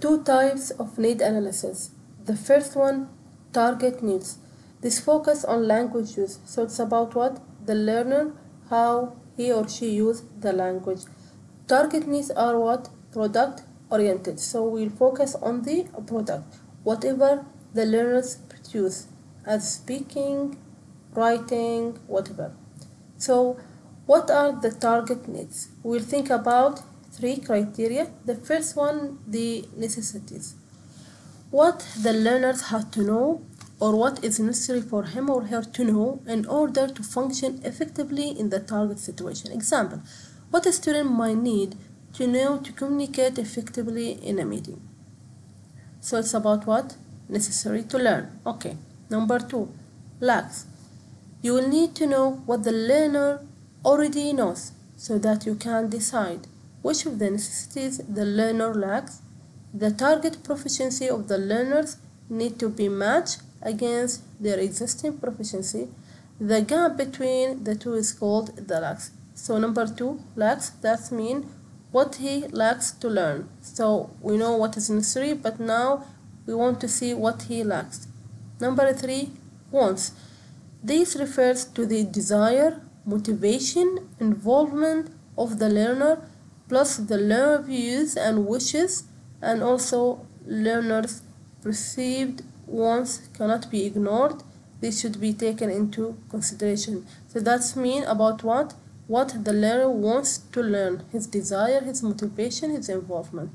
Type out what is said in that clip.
two types of need analysis. The first one, target needs. This focus on language use. So it's about what? The learner, how he or she use the language. Target needs are what? Product oriented. So we'll focus on the product, whatever the learners produce as speaking, writing, whatever. So what are the target needs? We'll think about three criteria. The first one, the necessities. What the learners have to know or what is necessary for him or her to know in order to function effectively in the target situation. Example, what a student might need to know to communicate effectively in a meeting. So it's about what? Necessary to learn. Okay. Number two, lacks. You will need to know what the learner already knows so that you can decide which of the necessities the learner lacks. The target proficiency of the learners need to be matched against their existing proficiency. The gap between the two is called the lacks. So number two, lacks, that means what he lacks to learn. So we know what is necessary, but now we want to see what he lacks. Number three, wants. This refers to the desire, motivation, involvement of the learner, plus the learner views and wishes, and also learners' perceived wants cannot be ignored. This should be taken into consideration. So that's mean about what? What the learner wants to learn, his desire, his motivation, his involvement.